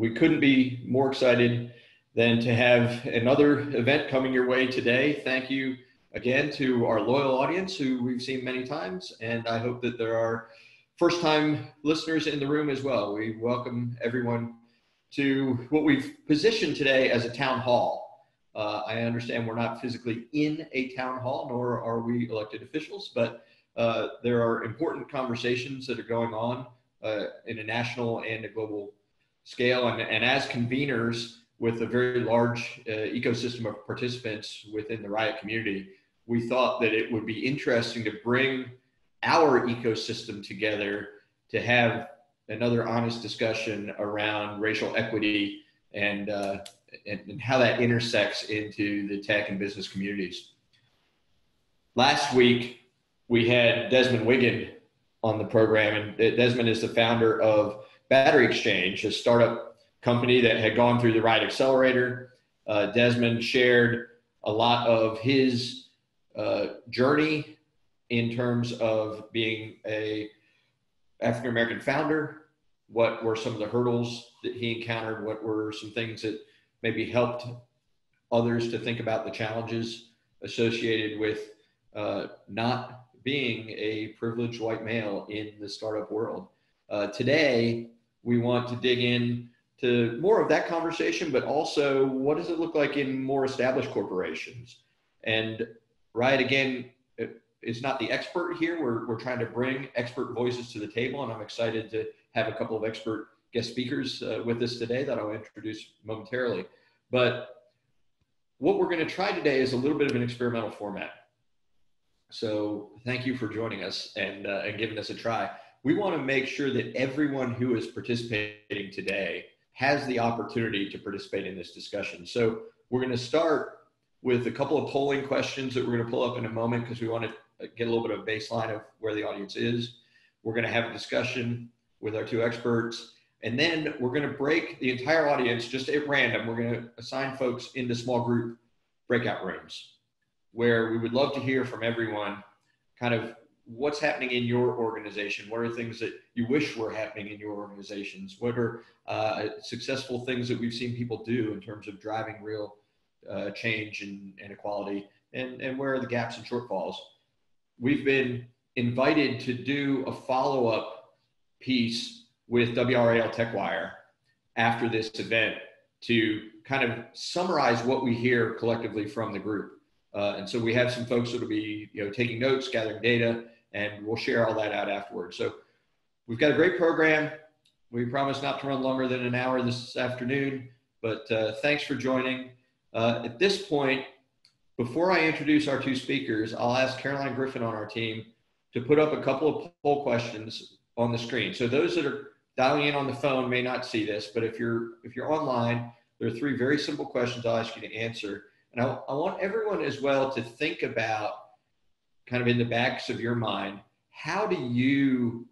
we couldn't be more excited than to have another event coming your way today. Thank you again to our loyal audience who we've seen many times, and I hope that there are first time listeners in the room as well. We welcome everyone to what we've positioned today as a town hall. Uh, I understand we're not physically in a town hall, nor are we elected officials, but uh, there are important conversations that are going on uh, in a national and a global scale. And, and as conveners with a very large uh, ecosystem of participants within the RIoT community, we thought that it would be interesting to bring our ecosystem together to have another honest discussion around racial equity and, uh, and, and, how that intersects into the tech and business communities. Last week, we had Desmond Wiggin on the program, and Desmond is the founder of Battery Exchange, a startup company that had gone through the RIoT Accelerator. Uh, Desmond shared a lot of his uh, journey in terms of being a African American founder. What were some of the hurdles that he encountered? What were some things that maybe helped others to think about the challenges associated with uh, not being a privileged white male in the startup world? Uh, today, we want to dig in to more of that conversation, but also what does it look like in more established corporations? And RIoT again it's not the expert here. We're, we're trying to bring expert voices to the table, and I'm excited to have a couple of expert guest speakers uh, with us today that I'll introduce momentarily. But what we're going to try today is a little bit of an experimental format. So thank you for joining us and, uh, and giving us a try. We want to make sure that everyone who is participating today has the opportunity to participate in this discussion. So we're going to start with a couple of polling questions that we're going to pull up in a moment because we want to get a little bit of a baseline of where the audience is. We're going to have a discussion with our two experts. And then we're going to break the entire audience just at random. We're going to assign folks into small group breakout rooms where we would love to hear from everyone kind of what's happening in your organization. What are things that you wish were happening in your organizations? What are uh, successful things that we've seen people do in terms of driving real uh, change and, and equality? And, and where are the gaps and shortfalls? we've been invited to do a follow up piece with WRAL TechWire after this event to kind of summarize what we hear collectively from the group. Uh, and so we have some folks that will be you know taking notes, gathering data, and we'll share all that out afterwards. So we've got a great program. We promise not to run longer than an hour this afternoon, but uh, thanks for joining. Uh, at this point, before I introduce our two speakers, I'll ask Caroline Griffin on our team to put up a couple of poll questions on the screen. So those that are dialing in on the phone may not see this, but if you're if you're online, there are three very simple questions I'll ask you to answer. And I, I want everyone as well to think about kind of in the backs of your mind, how do you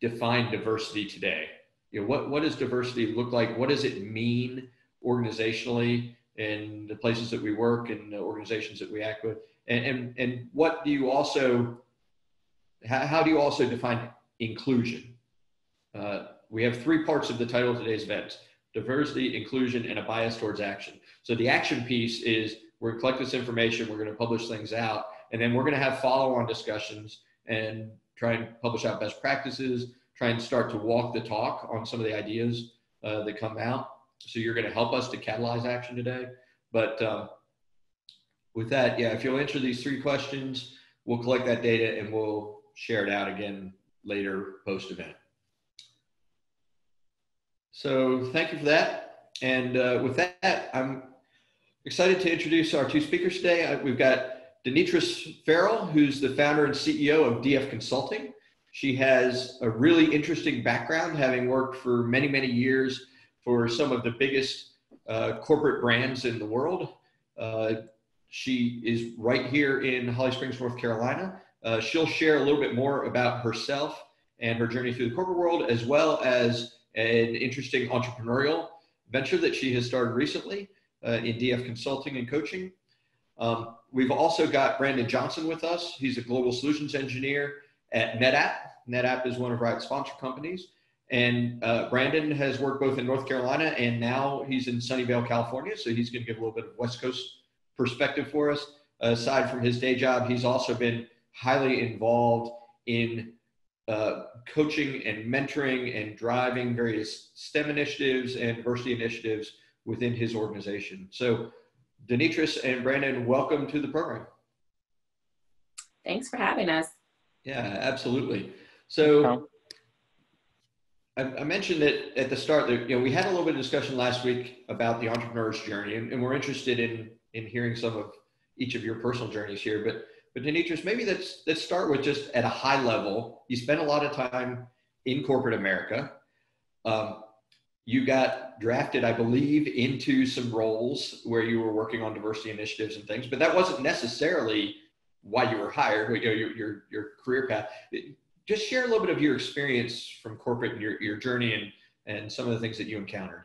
define diversity today? You know, what, what does diversity look like? What does it mean organizationally? in the places that we work and the organizations that we act with? And, and, and what do you also, how, how do you also define inclusion? Uh, we have three parts of the title of today's event diversity, inclusion, and a bias towards action. So the action piece is we're going to collect this information, we're going to publish things out, and then we're going to have follow on discussions and try and publish out best practices, try and start to walk the talk on some of the ideas uh, that come out. So you're going to help us to catalyze action today. But um, with that, yeah, if you'll answer these three questions, we'll collect that data and we'll share it out again later post event. So thank you for that. And uh, with that, I'm excited to introduce our two speakers today. Uh, we've got Denitresse Ferrell, who's the founder and CEO of DF Consulting. She has a really interesting background, having worked for many, many years for some of the biggest uh, corporate brands in the world. Uh, she is right here in Holly Springs, North Carolina. Uh, she'll share a little bit more about herself and her journey through the corporate world, as well as an interesting entrepreneurial venture that she has started recently uh, in DF Consulting and Coaching. Um, we've also got Brandon Johnson with us. He's a global solutions engineer at NetApp. NetApp is one of RIoT's sponsor companies. And uh, Brandon has worked both in North Carolina and now he's in Sunnyvale, California. So he's going to give a little bit of West Coast perspective for us. aside from his day job, he's also been highly involved in uh, coaching and mentoring and driving various STEM initiatives and diversity initiatives within his organization. So, Denitresse and Brandon, welcome to the program. Thanks for having us. Yeah, absolutely. So, I, I mentioned that at the start that you know we had a little bit of discussion last week about the entrepreneur's journey, and, and we're interested in in hearing some of each of your personal journeys here. But but Denitresse, maybe let's let's start with just at a high level. You spent a lot of time in corporate America. Um, you got drafted, I believe, into some roles where you were working on diversity initiatives and things, but that wasn't necessarily why you were hired. You know, your your, your career path. Just share a little bit of your experience from corporate and your, your journey and and some of the things that you encountered.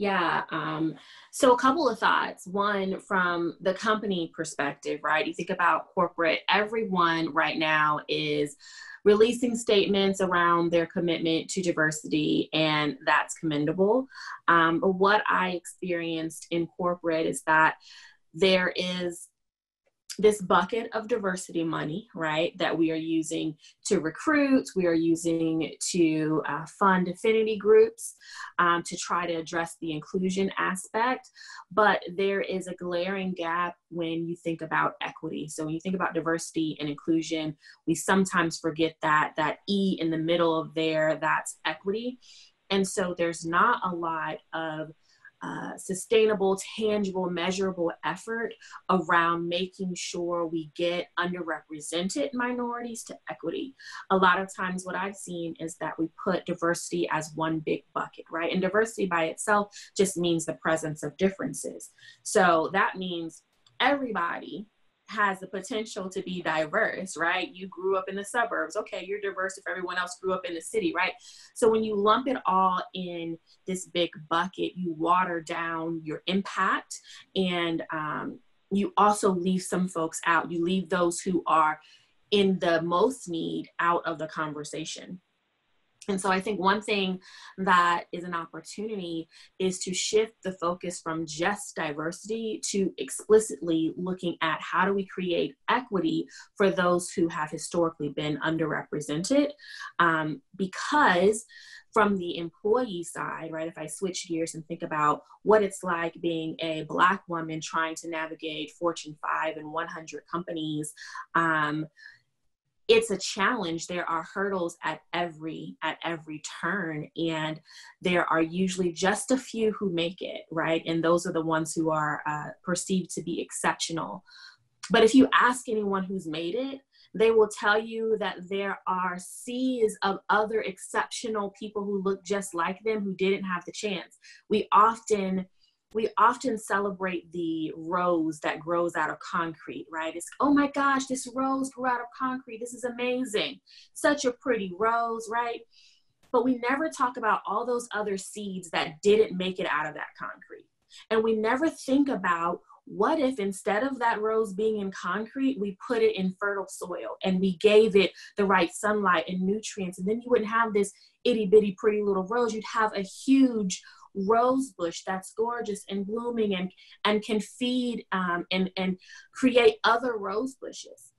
Yeah. Um, so, a couple of thoughts. One, from the company perspective, right? You think about corporate, everyone right now is releasing statements around their commitment to diversity, and that's commendable. Um, but what I experienced in corporate is that there is this bucket of diversity money, right, that we are using to recruit, we are using to uh, fund affinity groups um, to try to address the inclusion aspect. But there is a glaring gap when you think about equity. So when you think about diversity and inclusion, we sometimes forget that that E in the middle of there, that's equity. And so there's not a lot of uh, sustainable, tangible, measurable effort around making sure we get underrepresented minorities to equity. A lot of times, what I've seen is that we put diversity as one big bucket, right? And diversity by itself just means the presence of differences. So that means everybody has the potential to be diverse, right? You grew up in the suburbs. Okay, you're diverse if everyone else grew up in the city, right? So when you lump it all in this big bucket, you water down your impact and um, you also leave some folks out. You leave those who are in the most need out of the conversation. And so I think one thing that is an opportunity is to shift the focus from just diversity to explicitly looking at how do we create equity for those who have historically been underrepresented. Um, because from the employee side, right, if I switch gears and think about what it's like being a Black woman trying to navigate Fortune 5 and 100 companies, um, it's a challenge. There are hurdles at every at every turn and there are usually just a few who make it right? And those are the ones who are uh, perceived to be exceptional. But if you ask anyone who's made it they will tell you that there are seas of other exceptional people who look just like them who didn't have the chance. We often we often celebrate the rose that grows out of concrete, right? It's, oh my gosh, this rose grew out of concrete. This is amazing. Such a pretty rose, right? But we never talk about all those other seeds that didn't make it out of that concrete. And we never think about what if instead of that rose being in concrete, we put it in fertile soil and we gave it the right sunlight and nutrients? And then you wouldn't have this itty bitty pretty little rose. You'd have a huge rose bush that's gorgeous and blooming and and can feed um, and and create other rose bushes.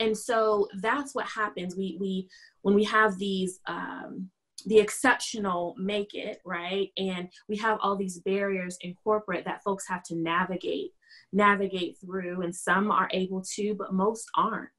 And so that's what happens. We we when we have these um, the exceptional make it right? And we have all these barriers in corporate that folks have to navigate navigate through and some are able to but most aren't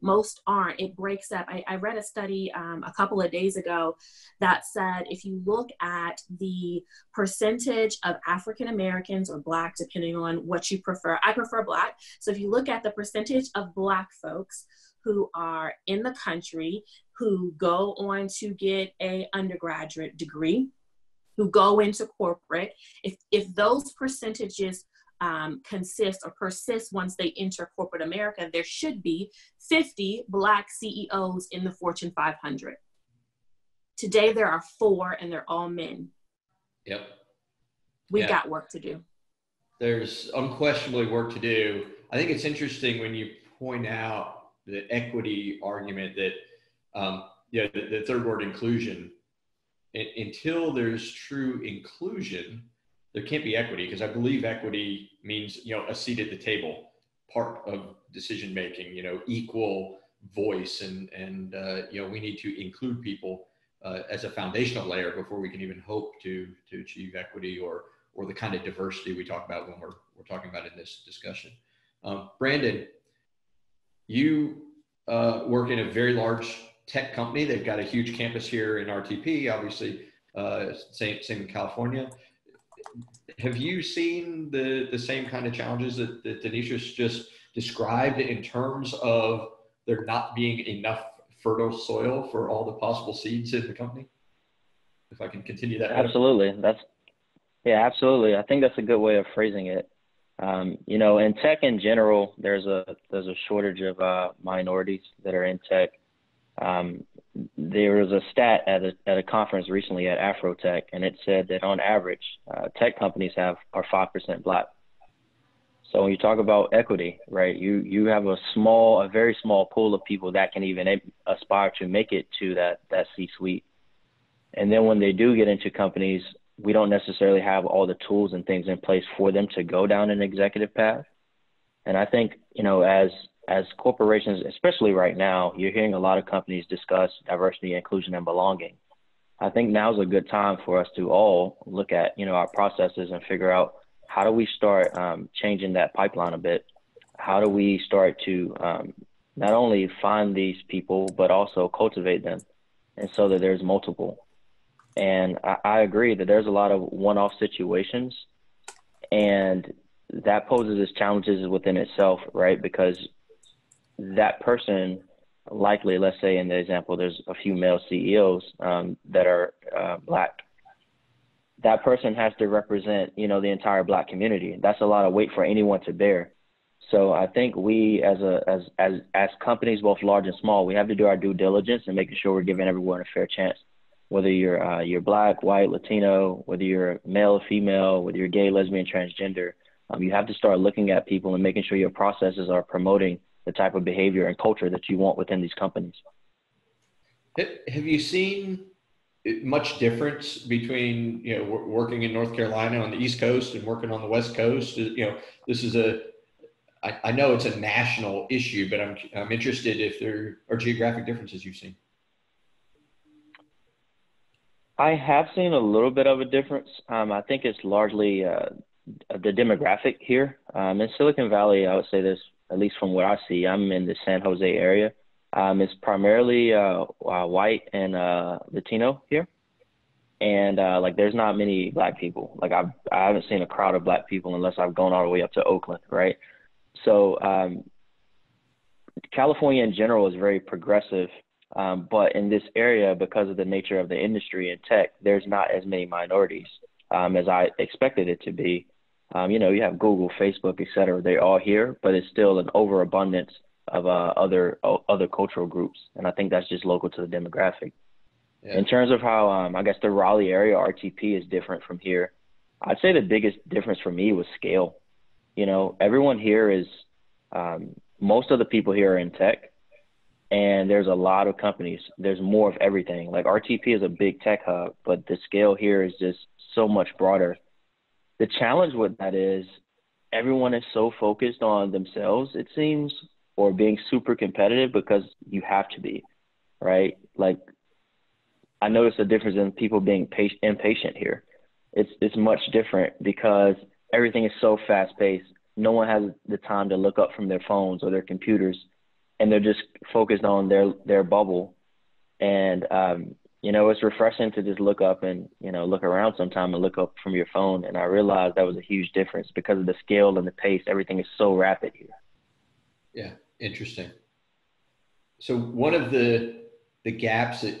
most aren't. It breaks up. I, I read a study um, a couple of days ago that said if you look at the percentage of African Americans or Black, depending on what you prefer, I prefer Black. So if you look at the percentage of Black folks who are in the country who go on to get a undergraduate degree, who go into corporate, if, if those percentages um, consist or persist once they enter corporate America, there should be 50 Black CEOs in the Fortune 500. Today, there are four, and they're all men. Yep. We yeah. got work to do. There's unquestionably work to do. I think it's interesting when you point out the equity argument that, um, yeah, the, the third word inclusion until there's true inclusion, there can't be equity because I believe equity means you know a seat at the table, part of decision making, you know, equal voice, and and uh, you know we need to include people uh, as a foundational layer before we can even hope to to achieve equity or or the kind of diversity we talk about when we're we're talking about in this discussion. Um, Brandon, you uh, work in a very large tech company. They've got a huge campus here in RTP, obviously, uh, same, same in California. Have you seen the, the same kind of challenges that, that Denitresse's just described in terms of there not being enough fertile soil for all the possible seeds in the company? If I can continue that. Absolutely. That's, yeah, absolutely. I think that's a good way of phrasing it. Um, you know, in tech in general, there's a there's a shortage of uh, minorities that are in tech. Um, there was a stat at a, at a conference recently at Afrotech, and it said that on average, uh, tech companies have are five percent black. So when you talk about equity, right, you you have a small, a very small pool of people that can even aspire to make it to that that C-suite. And then when they do get into companies, we don't necessarily have all the tools and things in place for them to go down an executive path. And I think, you know, as as corporations, especially right now, you're hearing a lot of companies discuss diversity, inclusion, and belonging. I think now's a good time for us to all look at, you know, our processes and figure out how do we start um, changing that pipeline a bit? How do we start to um, not only find these people, but also cultivate them, and so that there's multiple. And I, I agree that there's a lot of one-off situations, and that poses its challenges within itself, right? Because that person likely, let's say in the example, there's a few male CEOs um, that are uh, black. That person has to represent, you know, the entire black community. That's a lot of weight for anyone to bear. So I think we, as a as as as companies, both large and small, we have to do our due diligence and making sure we're giving everyone a fair chance. Whether you're uh, you're black, white, Latino, whether you're male female, whether you're gay, lesbian, transgender, um, you have to start looking at people and making sure your processes are promoting the type of behavior and culture that you want within these companies. Have you seen much difference between you know working in North Carolina on the East Coast and working on the West Coast? You know, this is a I, I know it's a national issue, but I'm I'm interested if there are geographic differences you've seen. I have seen a little bit of a difference. Um, I think it's largely uh, the demographic here. Um, in Silicon Valley, I would say there's at least from what I see, I'm in the San Jose area. Um, it's primarily uh, uh, white and uh, Latino here, and uh, like there's not many black people. Like I've I haven't seen a crowd of black people unless I've gone all the way up to Oakland, right? So um, California in general is very progressive, um, but in this area, because of the nature of the industry and tech, there's not as many minorities um, as I expected it to be. Um, you know, you have Google, Facebook, et cetera. They're all here, but it's still an overabundance of uh, other uh, other cultural groups, and I think that's just local to the demographic. Yeah. In terms of how um, I guess the Raleigh area RTP is different from here, I'd say the biggest difference for me was scale. You know, everyone here is um, most of the people here are in tech, and there's a lot of companies. There's more of everything. Like RTP is a big tech hub, but the scale here is just so much broader the challenge with that is everyone is so focused on themselves, it seems, or being super competitive because you have to be, right? Like, I notice a difference in people being patient, impatient here. It's it's much different because everything is so fast paced. No one has the time to look up from their phones or their computers, and they're just focused on their their bubble. And um, you know, it's refreshing to just look up and, you know, look around sometime and look up from your phone. And I realized that was a huge difference because of the scale and the pace. Everything is so rapid here. Yeah, interesting. So one of the the gaps that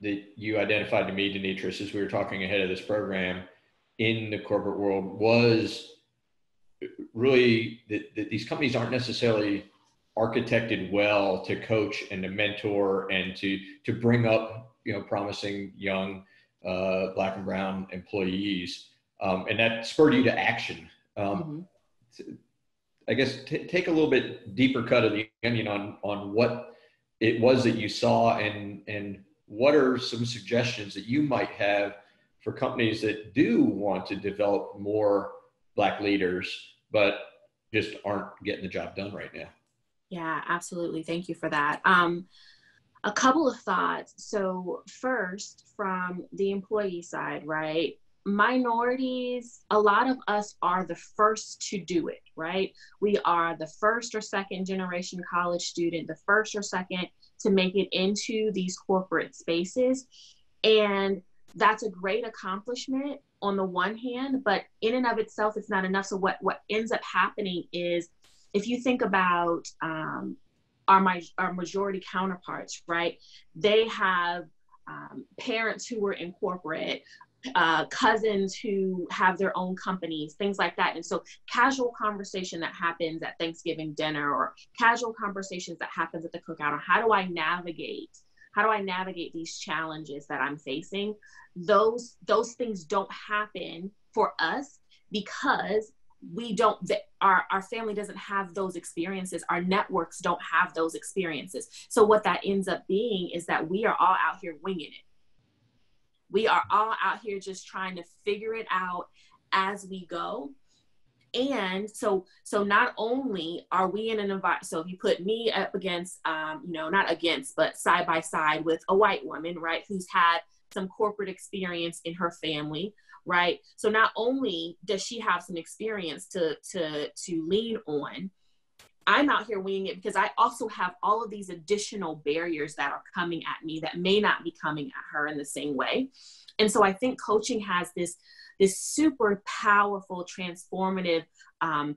that you identified to me, Denitresse, as we were talking ahead of this program in the corporate world was really that, that these companies aren't necessarily architected well to coach and to mentor and to to bring up you know promising young uh, black and brown employees, um, and that spurred you to action. Um, mm-hmm. I guess t- take a little bit deeper cut of the onion on on what it was that you saw and and what are some suggestions that you might have for companies that do want to develop more black leaders, but just aren't getting the job done right now? Yeah, absolutely. Thank you for that. Um, a couple of thoughts. So, first, from the employee side, right? Minorities, a lot of us are the first to do it, right? We are the first or second generation college student, the first or second to make it into these corporate spaces. And that's a great accomplishment on the one hand, but in and of itself, it's not enough. So what what ends up happening is, if you think about um, our my our majority counterparts, right? They have um, parents who were in corporate, uh, cousins who have their own companies, things like that. And so, casual conversation that happens at Thanksgiving dinner, or casual conversations that happens at the cookout, on how do I navigate? How do I navigate these challenges that I'm facing? Those those things don't happen for us because we don't our, our family doesn't have those experiences. Our networks don't have those experiences. So what that ends up being is that we are all out here winging it. We are all out here just trying to figure it out as we go. And so so not only are we in an environment so if you put me up against um, you know not against but side by side with a white woman right who's had some corporate experience in her family right? So not only does she have some experience to to to lean on i'm out here winging it because i also have all of these additional barriers that are coming at me that may not be coming at her in the same way. And so i think coaching has this this super powerful transformative um,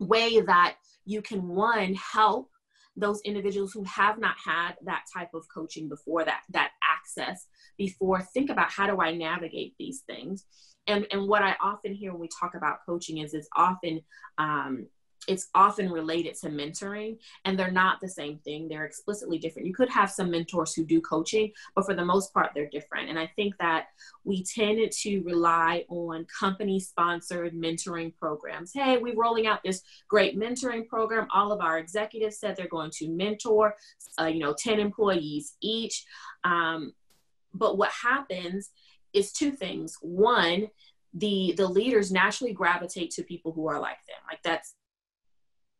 way that you can one help those individuals who have not had that type of coaching before that that access before think about how do i navigate these things. And and what i often hear when we talk about coaching is it's often um, it's often related to mentoring and they're not the same thing. They're explicitly different. You could have some mentors who do coaching but for the most part they're different. And i think that we tended to rely on company sponsored mentoring programs. Hey we're rolling out this great mentoring program. All of our executives said they're going to mentor uh, you know 10 employees each. Um, but what happens is two things one the the leaders naturally gravitate to people who are like them like that's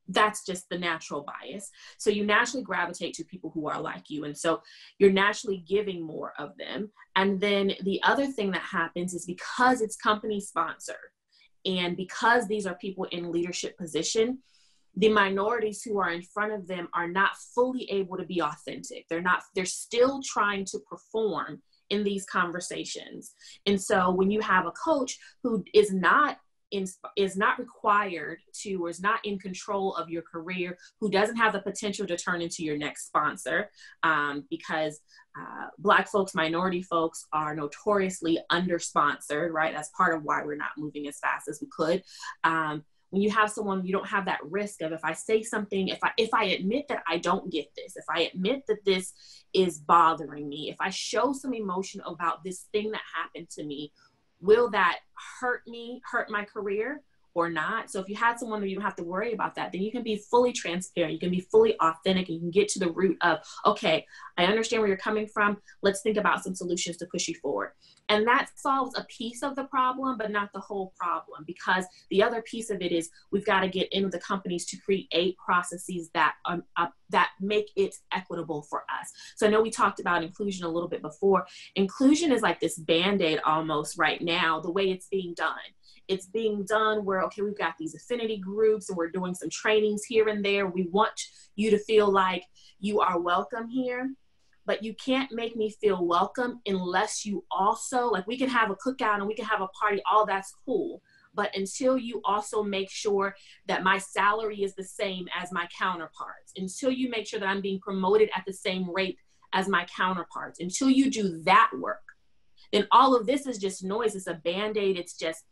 that's just the natural bias. So you naturally gravitate to people who are like you. And so you're naturally giving more of them. And then the other thing that happens is because it's company sponsored and because these are people in leadership position, the minorities who are in front of them are not fully able to be authentic. They're not, they're still trying to perform in these conversations. And so when you have a coach who is not in, is not required to or is not in control of your career who doesn't have the potential to turn into your next sponsor um, because uh, black folks minority folks are notoriously under sponsored right that's part of why we're not moving as fast as we could um, when you have someone you don't have that risk of if i say something if i if i admit that i don't get this if i admit that this is bothering me if i show some emotion about this thing that happened to me will that hurt me, hurt my career? Or not. So if you had someone that you don't have to worry about that, then you can be fully transparent. You can be fully authentic and you can get to the root of, okay, I understand where you're coming from. Let's think about some solutions to push you forward. And that solves a piece of the problem, but not the whole problem, because the other piece of it is we've got to get into the companies to create processes that uh, that make it equitable for us. So I know we talked about inclusion a little bit before. Inclusion is like this band-aid almost right now, the way it's being done it's being done where okay we've got these affinity groups and we're doing some trainings here and there. We want you to feel like you are welcome here but you can't make me feel welcome unless you also like we can have a cookout and we can have a party. All that's cool. But until you also make sure that my salary is the same as my counterparts until you make sure that i'm being promoted at the same rate as my counterparts until you do that work then all of this is just noise. It's a band-aid. It's just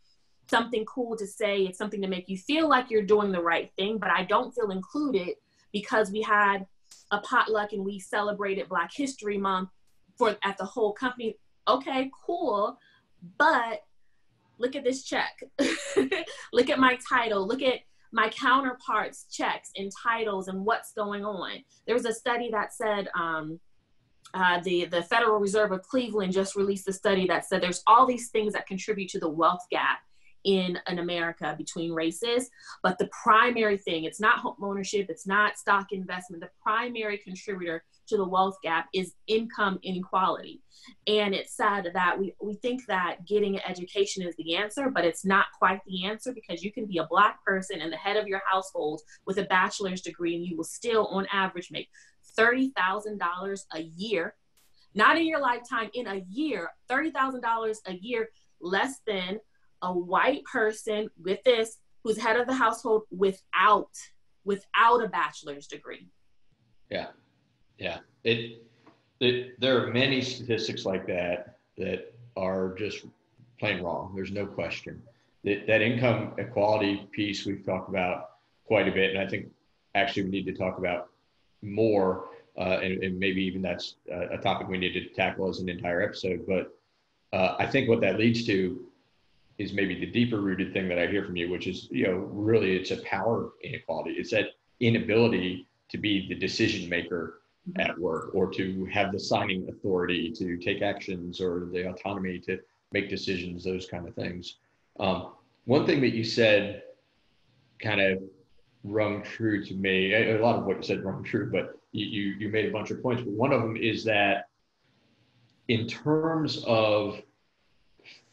something cool to say. It's something to make you feel like you're doing the right thing, but I don't feel included because we had a potluck and we celebrated Black History Month for at the whole company. Okay, cool. But look at this check. look at my title. Look at my counterparts' checks and titles and what's going on. There was a study that said um, uh, the, the Federal Reserve of Cleveland just released a study that said there's all these things that contribute to the wealth gap in, an America between races. But the primary thing, it's not home ownership, it's not stock investment. The primary contributor to the wealth gap is income inequality. And it's sad that we, we think that getting an education is the answer, but it's not quite the answer because you can be a black person and the head of your household with a bachelor's degree and you will still on average make $30,000 a year, not in your lifetime, in a year, $30,000 a year less than a white person with this who's head of the household without without a bachelor's degree. Yeah. Yeah. It, it there are many statistics like that that are just plain wrong. There's no question. That that income equality piece we've talked about quite a bit and I think actually we need to talk about more, uh, and, and, maybe even that's a, topic we need to tackle as an entire episode. But uh, I think what that leads to is maybe the deeper rooted thing that I hear from you, which is, you know, really it's a power inequality. It's that inability to be the decision maker mm-hmm. at work or to have the signing authority to take actions or the autonomy to make decisions, those kind of things. Um, one thing that you said kind of rung true to me. A lot of what you said rung true, but you, you made a bunch of points. But one of them is that in terms of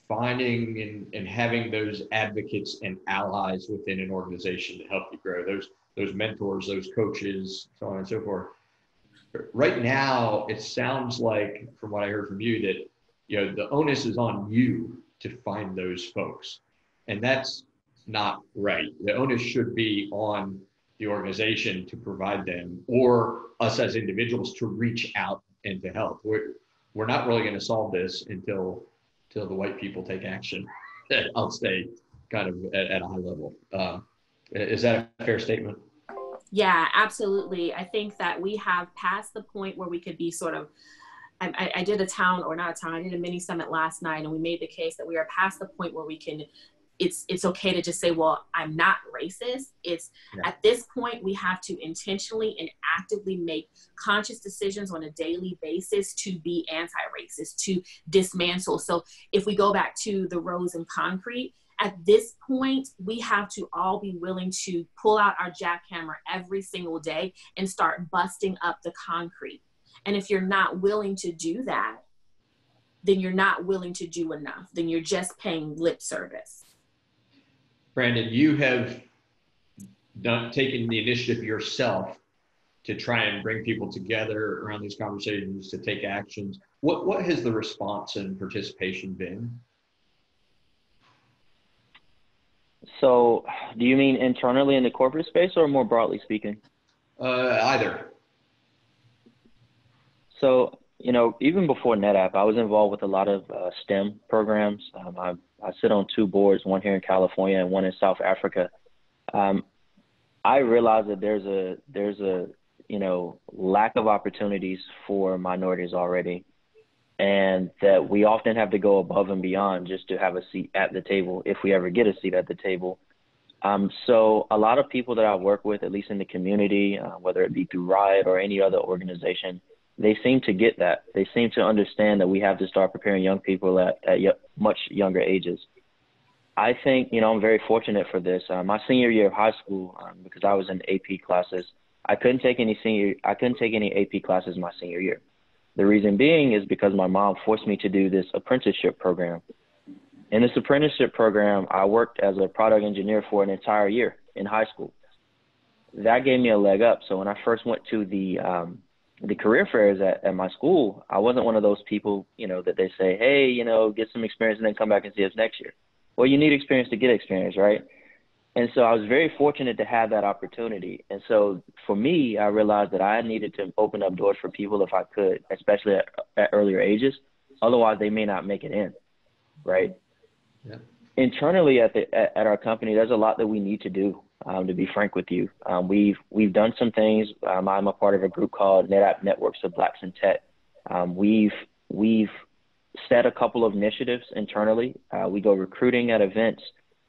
finding and, and having those advocates and allies within an organization to help you grow, those those mentors, those coaches, so on and so forth. Right now, it sounds like, from what I heard from you, that you know the onus is on you to find those folks, and that's not right. The onus should be on the organization to provide them or us as individuals to reach out and to help. We're, we're not really going to solve this until until the white people take action. I'll stay kind of at, at a high level. Uh, is that a fair statement? Yeah, absolutely. I think that we have passed the point where we could be sort of I, I, did a town or not a town, I did a mini summit last night and we made the case that we are past the point where we can it's it's okay to just say well i'm not racist. It's yeah. at this point we have to intentionally and actively make conscious decisions on a daily basis to be anti-racist to dismantle. So if we go back to the rose and concrete at this point we have to all be willing to pull out our jackhammer every single day and start busting up the concrete. And if you're not willing to do that then you're not willing to do enough. Then you're just paying lip service Brandon, you have done, taken the initiative yourself to try and bring people together around these conversations to take actions. What, what has the response and participation been? So, do you mean internally in the corporate space or more broadly speaking? Uh, either. So, you know, even before NetApp, I was involved with a lot of uh, STEM programs. Um, I, I sit on two boards, one here in California and one in South Africa. Um, I realize that there's a there's a you know lack of opportunities for minorities already, and that we often have to go above and beyond just to have a seat at the table if we ever get a seat at the table. Um, so a lot of people that I work with, at least in the community, uh, whether it be through RIoT or any other organization, they seem to get that. They seem to understand that we have to start preparing young people at, at much younger ages. I think, you know, I'm very fortunate for this. Uh, my senior year of high school, um, because I was in AP classes, I couldn't take any senior, I couldn't take any AP classes my senior year. The reason being is because my mom forced me to do this apprenticeship program. In this apprenticeship program, I worked as a product engineer for an entire year in high school. That gave me a leg up. So when I first went to the um, the career fairs at, at my school, I wasn't one of those people, you know, that they say, hey, you know, get some experience and then come back and see us next year. Well, you need experience to get experience, right? And so I was very fortunate to have that opportunity. And so for me, I realized that I needed to open up doors for people if I could, especially at, at earlier ages. Otherwise, they may not make it in, right? Yeah. Internally at the at, at our company, there's a lot that we need to do um, to be frank with you. Um, we've we've done some things. Um, I'm a part of a group called NetApp Networks of Blacks in Tech. Um, we've we've set a couple of initiatives internally. Uh, we go recruiting at events.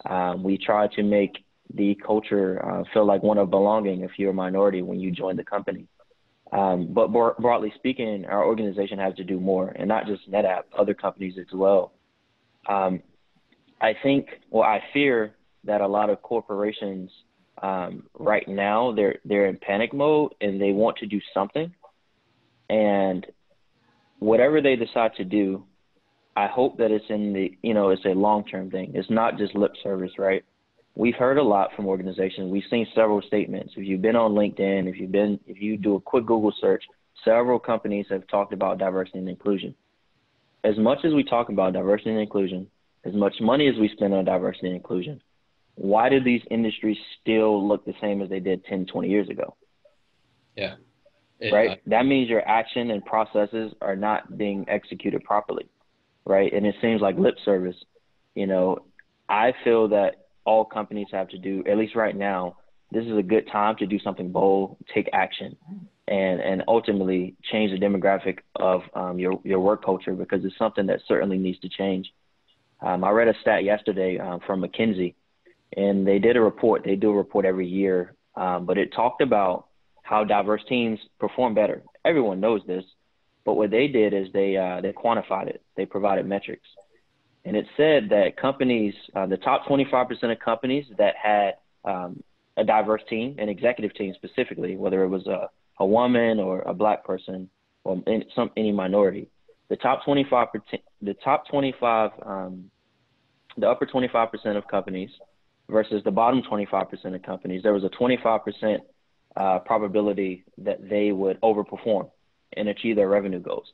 Um, we try to make the culture uh, feel like one of belonging if you're a minority when you join the company. Um, but broadly speaking, our organization has to do more, and not just NetApp, other companies as well. I think, well, I fear that a lot of corporations um, right now they're they're in panic mode and they want to do something, and whatever they decide to do, I hope that it's in the you know it's a long term thing. It's not just lip service, right? We've heard a lot from organizations. We've seen several statements. If you've been on LinkedIn, if you've been if you do a quick Google search, several companies have talked about diversity and inclusion. As much as we talk about diversity and inclusion, as much money as we spend on diversity and inclusion, why do these industries still look the same as they did 10, 20 years ago? Yeah. It, right? I, that means your action and processes are not being executed properly. Right. And it seems like lip service. You know, I feel that all companies have to do, at least right now, this is a good time to do something bold, take action, and and ultimately change the demographic of um, your your work culture because it's something that certainly needs to change. Um, I read a stat yesterday um, from McKinsey, and they did a report. They do a report every year, um, but it talked about how diverse teams perform better. Everyone knows this, but what they did is they uh, they quantified it. They provided metrics, and it said that companies, uh, the top 25% of companies that had um, a diverse team, an executive team specifically, whether it was a, a woman or a black person or some any minority, the top 25 the top 25 um, the upper 25% of companies versus the bottom 25% of companies, there was a 25% uh, probability that they would overperform and achieve their revenue goals.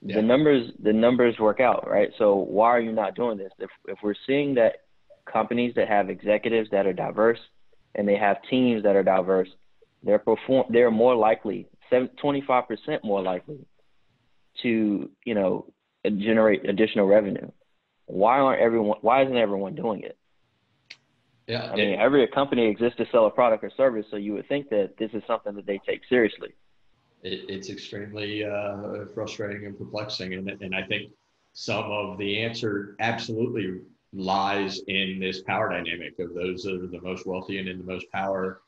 Yeah. The numbers, the numbers work out, right? So why are you not doing this? If, if we're seeing that companies that have executives that are diverse and they have teams that are diverse, they're perform, they're more likely, 25% more likely to, you know, generate additional revenue. Why aren't everyone? Why isn't everyone doing it? Yeah, I mean, every company exists to sell a product or service, so you would think that this is something that they take seriously. It, it's extremely uh, frustrating and perplexing, and and I think some of the answer absolutely lies in this power dynamic of those that are the most wealthy and in the most power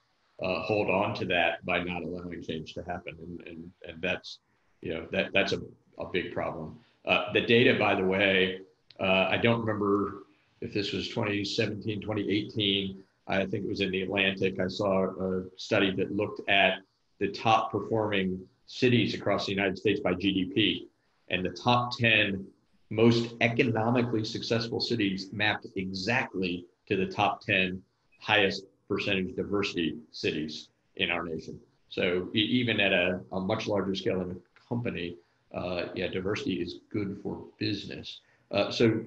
uh, hold on to that by not allowing change to happen, and and and that's you know that that's a, a big problem. Uh, the data, by the way, uh, I don't remember if this was 2017, 2018, I think it was in the Atlantic. I saw a study that looked at the top performing cities across the United States by GDP. And the top 10 most economically successful cities mapped exactly to the top 10 highest percentage diversity cities in our nation. So even at a, a much larger scale in a company, uh, yeah, diversity is good for business. Uh, so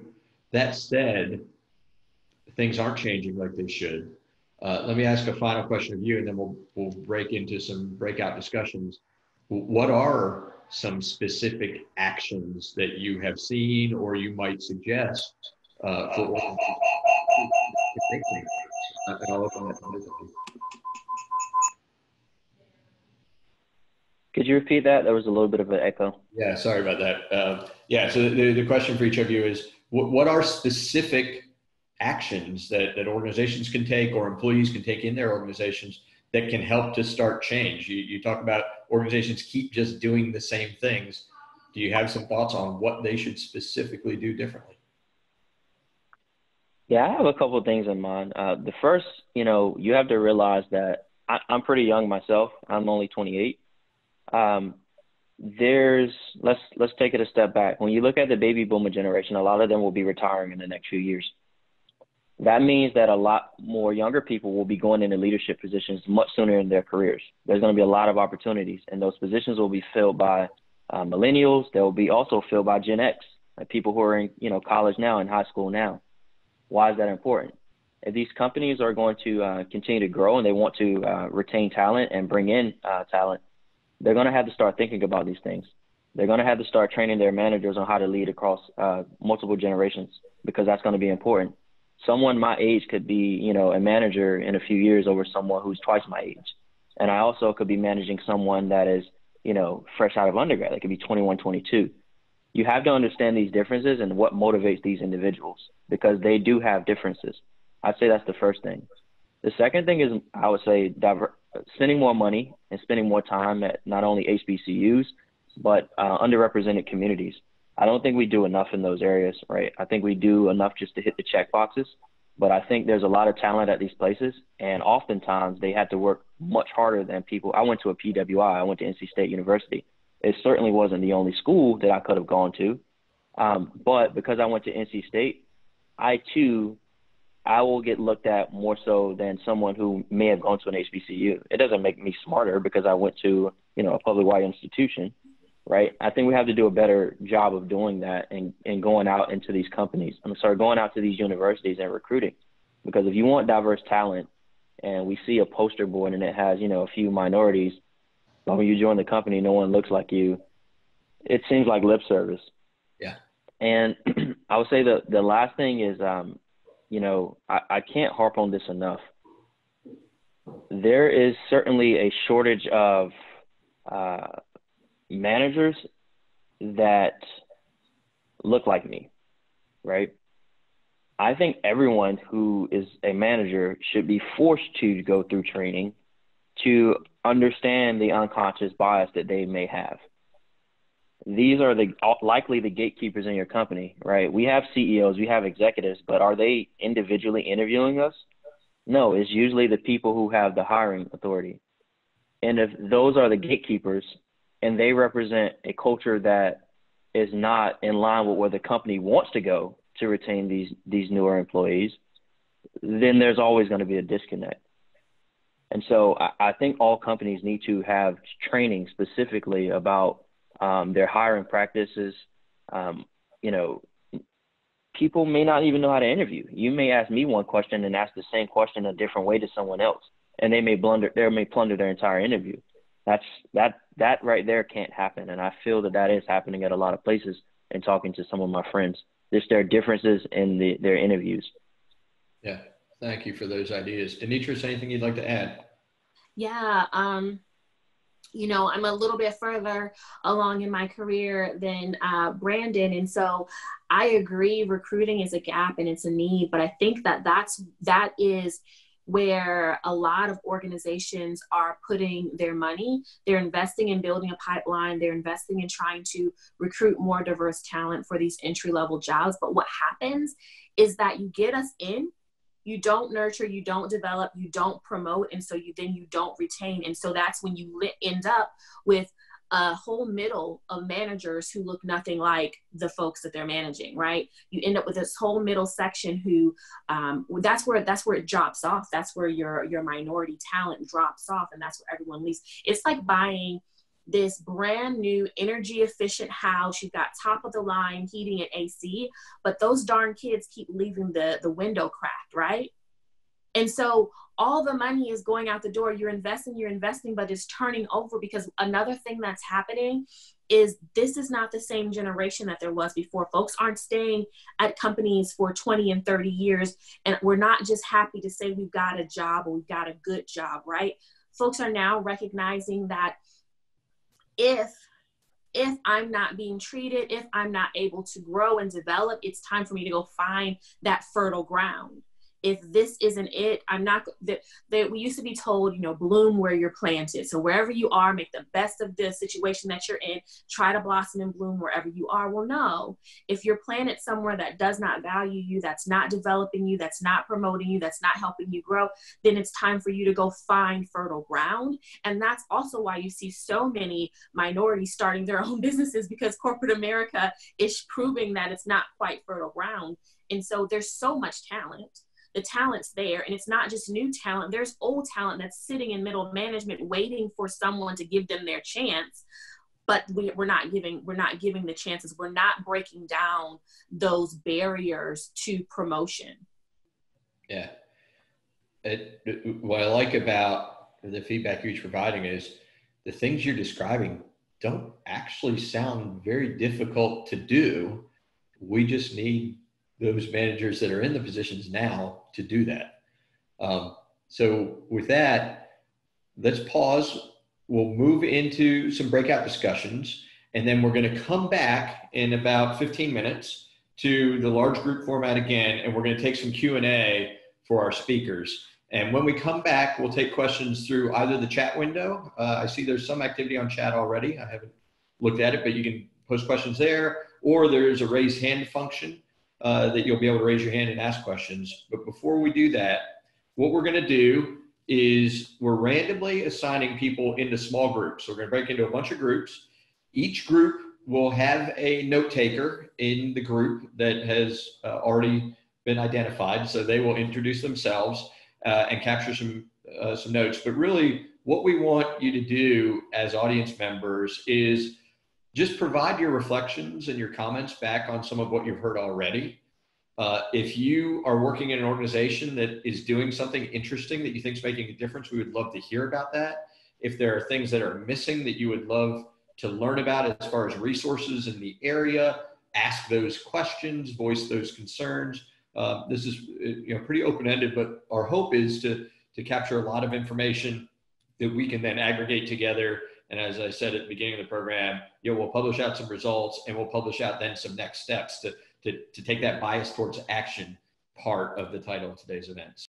that said, things aren't changing like they should. Uh, let me ask a final question of you, and then we'll we'll break into some breakout discussions. What are some specific actions that you have seen or you might suggest uh, for? Could you repeat that? There was a little bit of an echo. Yeah, sorry about that. Uh, yeah, so the, the question for each of you is what, what are specific actions that, that organizations can take or employees can take in their organizations that can help to start change? You, you talk about organizations keep just doing the same things. Do you have some thoughts on what they should specifically do differently? Yeah, I have a couple of things in mind. Uh, the first, you know, you have to realize that I, am pretty young myself. I'm only 28. Um, there's let's let's take it a step back. When you look at the baby boomer generation, a lot of them will be retiring in the next few years. That means that a lot more younger people will be going into leadership positions much sooner in their careers. There's going to be a lot of opportunities, and those positions will be filled by uh, millennials. They will be also filled by Gen X, like people who are in you know college now and high school now. Why is that important? If these companies are going to uh, continue to grow and they want to uh, retain talent and bring in uh, talent, they're going to have to start thinking about these things. They're going to have to start training their managers on how to lead across uh, multiple generations because that's going to be important. Someone my age could be, you know, a manager in a few years over someone who's twice my age. And I also could be managing someone that is, you know, fresh out of undergrad. They could be 21, 22. You have to understand these differences and what motivates these individuals because they do have differences. I'd say that's the first thing. The second thing is, I would say, diver- spending more money and spending more time at not only HBCUs but uh, underrepresented communities. I don't think we do enough in those areas, right? I think we do enough just to hit the check boxes, but I think there's a lot of talent at these places, and oftentimes they had to work much harder than people. I went to a PWI, I went to NC State University. It certainly wasn't the only school that I could have gone to, um, but because I went to NC State, I too, I will get looked at more so than someone who may have gone to an HBCU. It doesn't make me smarter because I went to you know a public white institution, right? I think we have to do a better job of doing that and, and going out into these companies. I'm sorry, going out to these universities and recruiting. Because if you want diverse talent and we see a poster board and it has, you know, a few minorities, but when you join the company, no one looks like you, it seems like lip service. Yeah. And I would say the, the last thing is, um, you know, I, I can't harp on this enough. There is certainly a shortage of uh, managers that look like me, right? I think everyone who is a manager should be forced to go through training to understand the unconscious bias that they may have. These are the likely the gatekeepers in your company, right? We have CEOs, we have executives, but are they individually interviewing us? No, it's usually the people who have the hiring authority. And if those are the gatekeepers, and they represent a culture that is not in line with where the company wants to go to retain these these newer employees, then there's always going to be a disconnect. And so I, I think all companies need to have training specifically about um, their hiring practices. Um, you know, people may not even know how to interview. You may ask me one question and ask the same question a different way to someone else, and they may blunder. They may plunder their entire interview that's that that right there can't happen and i feel that that is happening at a lot of places and talking to some of my friends just their differences in the, their interviews yeah thank you for those ideas Denitresse anything you'd like to add yeah um you know i'm a little bit further along in my career than uh, brandon and so i agree recruiting is a gap and it's a need but i think that that's that is where a lot of organizations are putting their money. They're investing in building a pipeline, they're investing in trying to recruit more diverse talent for these entry level jobs. But what happens is that you get us in, you don't nurture, you don't develop, you don't promote, and so you then you don't retain. And so that's when you end up with a whole middle of managers who look nothing like the folks that they're managing right? You end up with this whole middle section who um, that's where that's where it drops off. That's where your your minority talent drops off and that's where everyone leaves. It's like buying this brand new energy efficient house you've got top of the line heating and ac but those darn kids keep leaving the the window cracked right and so all the money is going out the door. You're investing, you're investing, but it's turning over because another thing that's happening is this is not the same generation that there was before. Folks aren't staying at companies for 20 and 30 years, and we're not just happy to say we've got a job or we've got a good job, right? Folks are now recognizing that if if I'm not being treated, if I'm not able to grow and develop, it's time for me to go find that fertile ground if this isn't it, I'm not that that we used to be told, you know, bloom where you're planted. So wherever you are, make the best of the situation that you're in. Try to blossom and bloom wherever you are. Well, no, if you're planted somewhere that does not value you, that's not developing you, that's not promoting you, that's not helping you grow, then it's time for you to go find fertile ground. And that's also why you see so many minorities starting their own businesses because corporate America is proving that it's not quite fertile ground. And so there's so much talent the talent's there and it's not just new talent. There's old talent that's sitting in middle management waiting for someone to give them their chance but we, are not giving we're not giving the chances. We're not breaking down those barriers to promotion. Yeah. It, what i like about the feedback you're providing is the things you're describing don't actually sound very difficult to do. We just need those managers that are in the positions now to do that. Um, so with that, let's pause. We'll move into some breakout discussions, and then we're going to come back in about 15 minutes to the large group format again, and we're going to take some Q and A for our speakers. And when we come back, we'll take questions through either the chat window. Uh, I see there's some activity on chat already. I haven't looked at it, but you can post questions there, or there's a raise hand function uh, that you'll be able to raise your hand and ask questions. But before we do that, what we're going to do is we're randomly assigning people into small groups. So we're going to break into a bunch of groups. Each group will have a note taker in the group that has uh, already been identified. So they will introduce themselves uh, and capture some uh, some notes. But really, what we want you to do as audience members is just provide your reflections and your comments back on some of what you've heard already. Uh, if you are working in an organization that is doing something interesting that you think is making a difference, we would love to hear about that. If there are things that are missing that you would love to learn about as far as resources in the area, ask those questions, voice those concerns. Uh, this is you know pretty open ended, but our hope is to to capture a lot of information that we can then aggregate together. And as I said at the beginning of the program, you know, we'll publish out some results and we'll publish out then some next steps to to, to take that bias towards action part of the title of today's events.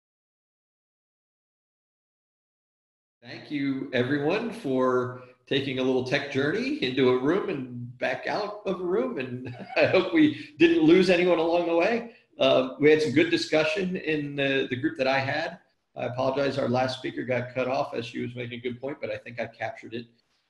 Thank you, everyone, for taking a little tech journey into a room and back out of a room. And I hope we didn't lose anyone along the way. Uh, we had some good discussion in the, the group that I had. I apologize, our last speaker got cut off as she was making a good point, but I think I captured it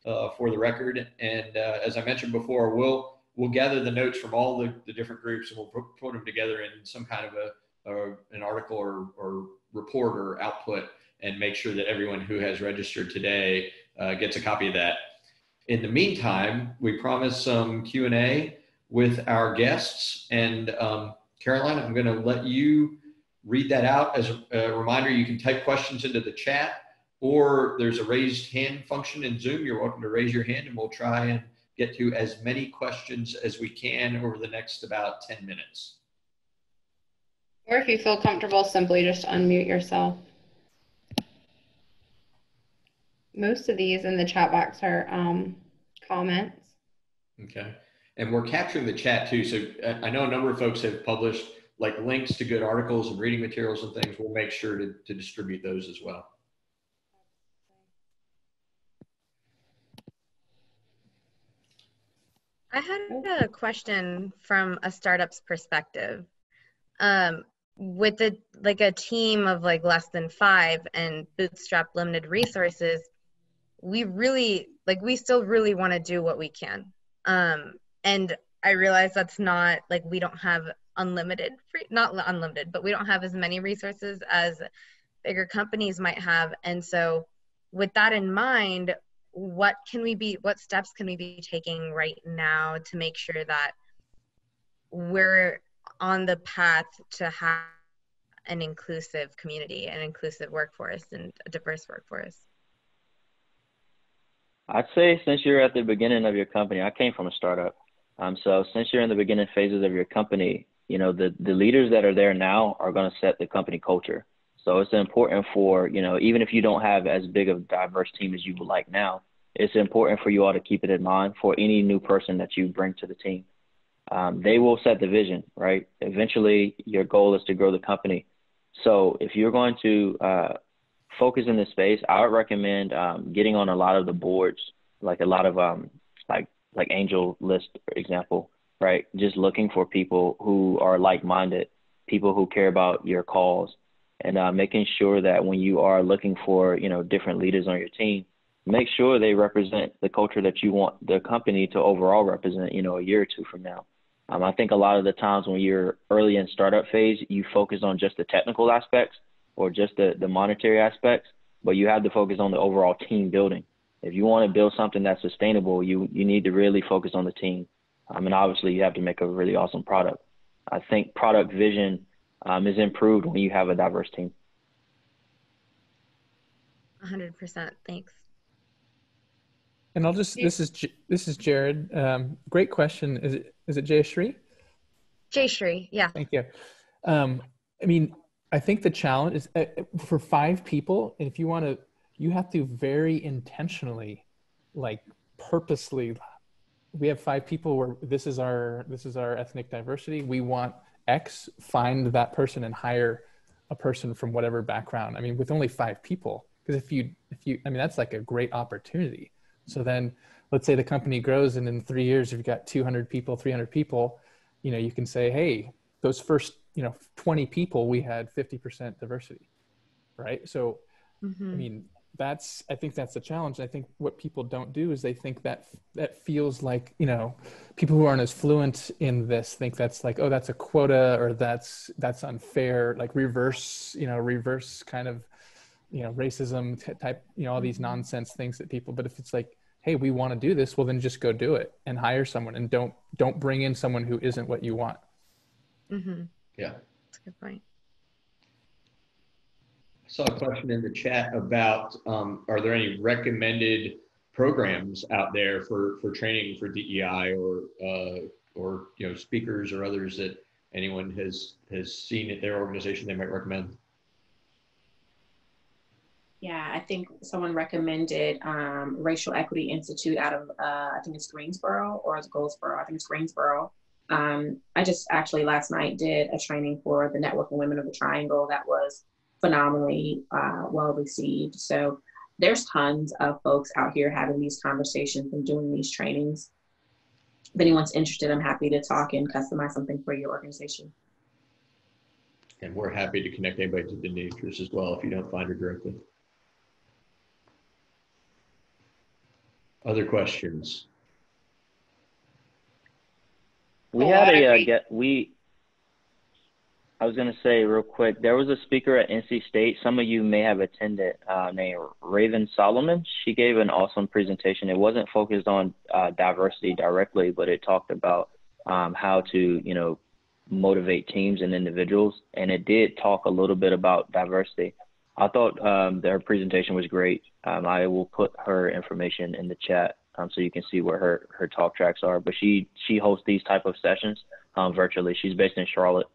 uh, for the record. And uh, as I mentioned before, we'll we'll gather the notes from all the, the different groups and we'll put, them together in some kind of a, a an article or, or report or output and make sure that everyone who has registered today uh, gets a copy of that. In the meantime, we promise some Q&A with our guests. And um, Caroline, I'm going to let you read that out. As a, a reminder, you can type questions into the chat or there's a raised hand function in Zoom. You're welcome to raise your hand and we'll try and get to as many questions as we can over the next about 10 minutes. Or if you feel comfortable, simply just unmute yourself. most of these in the chat box are um, comments. Okay. And we're capturing the chat too. So uh, I know a number of folks have published like links to good articles and reading materials and things. We'll make sure to, to distribute those as well. I had a question from a startup's perspective. Um, with the like a team of like less than five and bootstrap limited resources, we really like we still really want to do what we can. Um and i realize that's not like we don't have unlimited free not unlimited but we don't have as many resources as bigger companies might have. And so with that in mind what can we be what steps can we be taking right now to make sure that we're on the path to have an inclusive community an inclusive workforce and a diverse workforce I'd say since you're at the beginning of your company, I came from a startup. Um, so since you're in the beginning phases of your company, you know, the, the leaders that are there now are going to set the company culture. So it's important for, you know, even if you don't have as big of a diverse team as you would like now, it's important for you all to keep it in mind for any new person that you bring to the team. Um, they will set the vision, right? Eventually, your goal is to grow the company. So if you're going to uh, focus in this space, I would recommend um, getting on a lot of the boards, like a lot of um, like like AngelList, for example, right? Just looking for people who are like-minded, people who care about your cause, and uh, making sure that when you are looking for you know different leaders on your team, make sure they represent the culture that you want the company to overall represent. You know, a year or two from now. Um, I think a lot of the times when you're early in startup phase, you focus on just the technical aspects or just the, the monetary aspects, but you have to focus on the overall team building. If you want to build something that's sustainable, you, you need to really focus on the team. I mean, obviously, you have to make a really awesome product. I think product vision um, is improved when you have a diverse team. 100%. Thanks. And I'll just this is this is Jared. Um, great question. Is it is it Jayashree? Jayashree, yeah. Thank you. Um, I mean, I think the challenge is uh, for five people, if you want to, you have to very intentionally, like purposely. We have five people where this is our this is our ethnic diversity. We want X. Find that person and hire a person from whatever background. I mean, with only five people, because if you if you I mean that's like a great opportunity. So then let's say the company grows and in three years you've got 200 people, 300 people, you know, you can say, hey, those first you know 20 people we had 50% diversity, right? So mm-hmm. I mean that's i think that's the challenge i think what people don't do is they think that that feels like you know people who aren't as fluent in this think that's like oh that's a quota or that's that's unfair like reverse you know reverse kind of you know racism t- type you know all these mm-hmm. nonsense things that people but if it's like hey we want to do this well then just go do it and hire someone and don't don't bring in someone who isn't what you want mm-hmm. yeah that's a good point I saw a question in the chat about um, are there any recommended programs out there for for training for DEI or uh, or you know speakers or others that anyone has has seen at their organization they might recommend? Yeah, I think someone recommended um, Racial Equity Institute out of uh, I think it's Greensboro or it's Goldsboro. I think it's Greensboro. Um, I just actually last night did a training for the Network of Women of the Triangle that was phenomenally uh, well received. So there's tons of folks out here having these conversations and doing these trainings. If anyone's interested, I'm happy to talk and customize something for your organization. And we're happy to connect anybody to Denitresse as well if you don't find her directly. Other questions? We had a uh, get we I was going to say real quick, there was a speaker at NC State. Some of you may have attended, uh, named Raven Solomon. She gave an awesome presentation. It wasn't focused on uh, diversity directly, but it talked about um, how to, you know, motivate teams and individuals. And it did talk a little bit about diversity. I thought um, her presentation was great. Um, I will put her information in the chat um, so you can see where her, her talk tracks are. But she she hosts these type of sessions um, virtually. She's based in Charlotte.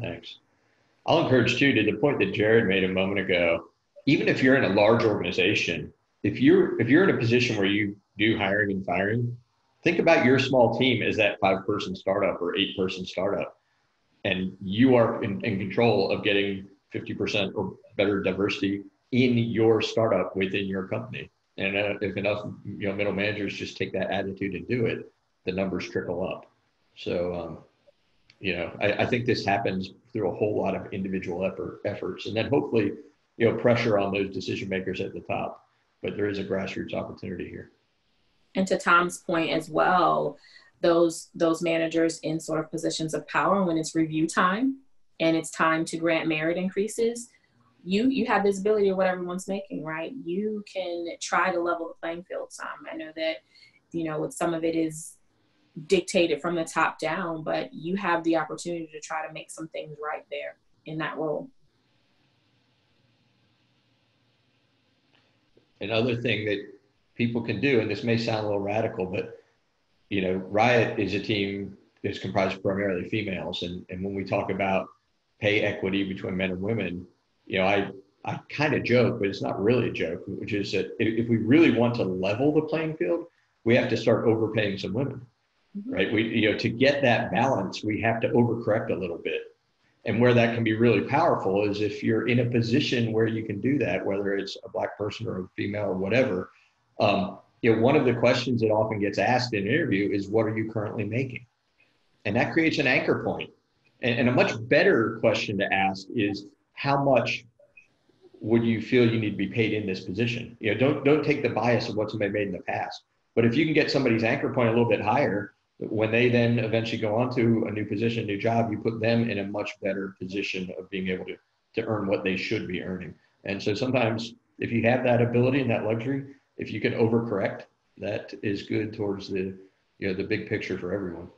Thanks. I'll encourage too to the point that Jared made a moment ago. Even if you're in a large organization, if you're if you're in a position where you do hiring and firing, think about your small team as that five person startup or eight person startup, and you are in, in control of getting 50% or better diversity in your startup within your company. And uh, if enough you know middle managers just take that attitude and do it, the numbers trickle up. So um, you know, I, I, think this happens through a whole lot of individual effort, efforts, and then hopefully, you know, pressure on those decision makers at the top. But there is a grassroots opportunity here. And to Tom's point as well, those those managers in sort of positions of power when it's review time and it's time to grant merit increases, you you have visibility of what everyone's making, right? You can try to level the playing field some. I know that, you know, with some of it is dictated from the top down, but you have the opportunity to try to make some things right there in that role. Another thing that people can do, and this may sound a little radical, but you know, RIoT is a team that's comprised primarily females, and and when we talk about pay equity between men and women, you know, I I kind of joke, but it's not really a joke, which is that if we really want to level the playing field, we have to start overpaying some women mm-hmm. right? We, you know, to get that balance, we have to overcorrect a little bit. And where that can be really powerful is if you're in a position where you can do that, whether it's a black person or a female or whatever. Um, you know, one of the questions that often gets asked in an interview is, "What are you currently making?" And that creates an anchor point. And, and a much better question to ask is, "How much would you feel you need to be paid in this position?" You know, don't don't take the bias of what somebody made in the past. But if you can get somebody's anchor point a little bit higher, when they then eventually go on to a new position, new job, you put them in a much better position of being able to, to earn what they should be earning. And so sometimes if you have that ability and that luxury, if you can overcorrect, that is good towards the, you know, the big picture for everyone.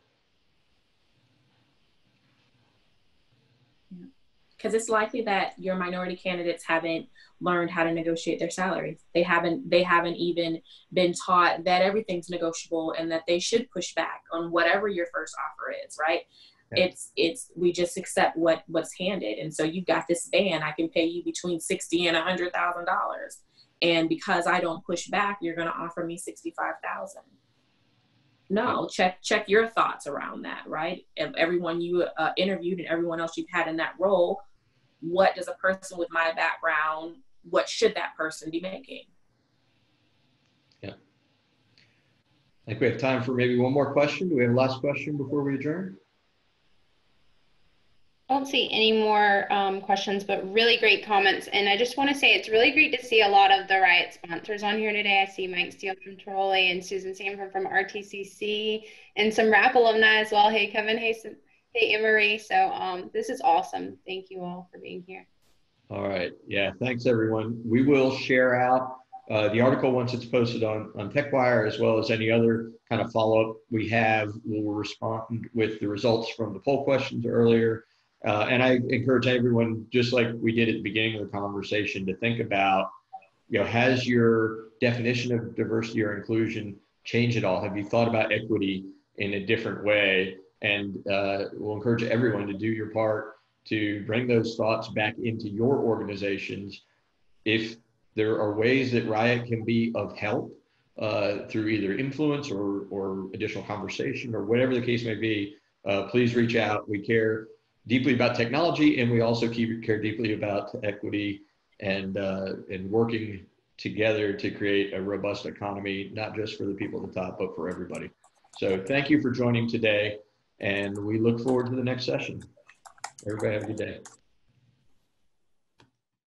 Because it's likely that your minority candidates haven't learned how to negotiate their salaries. They haven't they haven't even been taught that everything's negotiable and that they should push back on whatever your first offer is right? Yeah. it's it's we just accept what what's handed. And so you've got this ban. I can pay you between 60 and a hundred thousand dollars. And because i don't push back you're going to offer me 65000 No, check check your thoughts around that, right? Everyone you uh, interviewed and everyone else you've had in that role, what does a person with my background, what should that person be making? Yeah. I think we have time for maybe one more question. Do we have a last question before we adjourn? I don't see any more um, questions, but really great comments. And I just want to say it's really great to see a lot of the RIoT sponsors on here today. I see Mike Steele from Trolley and Susan Sanford from RTCC and some RAP alumni as well. Hey, Kevin. Hey, hey Emery. So um, this is awesome. Thank you all for being here. All right. Yeah. Thanks, everyone. We will share out uh, the article once it's posted on, on TechWire, as well as any other kind of follow up we have. We'll respond with the results from the poll questions earlier uh, and I encourage everyone, just like we did at the beginning of the conversation, to think about, you know, has your definition of diversity or inclusion changed at all? Have you thought about equity in a different way? And uh, we'll encourage everyone to do your part to bring those thoughts back into your organizations. If there are ways that RIoT can be of help uh, through either influence or, or additional conversation or whatever the case may be, uh, please reach out. We care deeply about technology, and we also keep, care deeply about equity and uh, and working together to create a robust economy, not just for the people at the top, but for everybody. So thank you for joining today, and we look forward to the next session. Everybody have a good day.